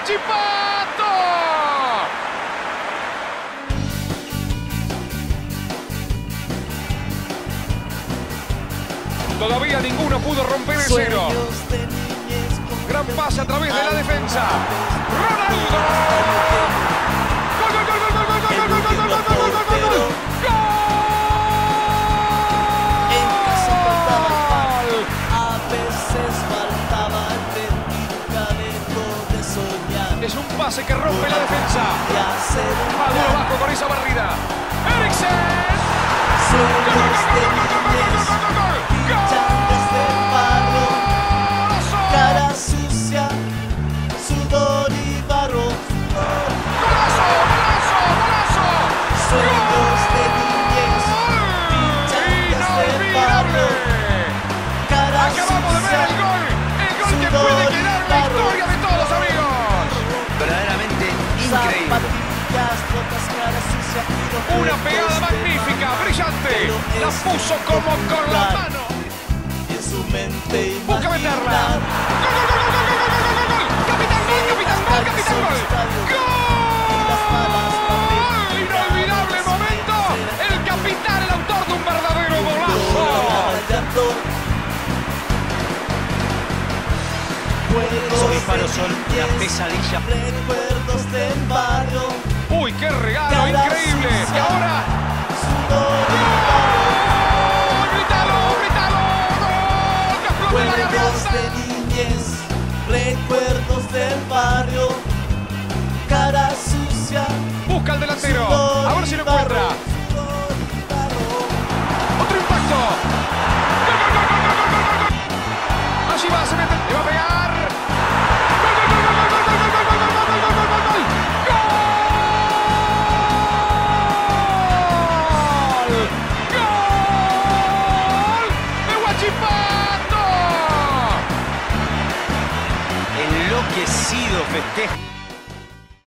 Guachipato! Todavía ninguno pudo romper el cero. Gran pase a través de la defensa. Es un pase que rompe la defensa. Maduro plan, bajo con esa barrida. ¡Eriksen! Una pegada magnífica, brillante. La puso como con la mano. Busca meterla. ¡Gol, gol, gol, gol, gol, gol, gol, gol! capitán gol, capitán gol, capitán gol! ¡Gol! Inolvidable momento. El capitán, el autor de un verdadero golazo. Esos disparos son una pesadilla. Recuerdos del barrio qué regalo! ¡Increíble! Y ahora... ¡Gol! ¡Grítalo, grítalo! ¡Gol! ¡Que la garganta! de niñez, recuerdos del barrio, cara sucia. Busca al delantero. Enloquecido festejo.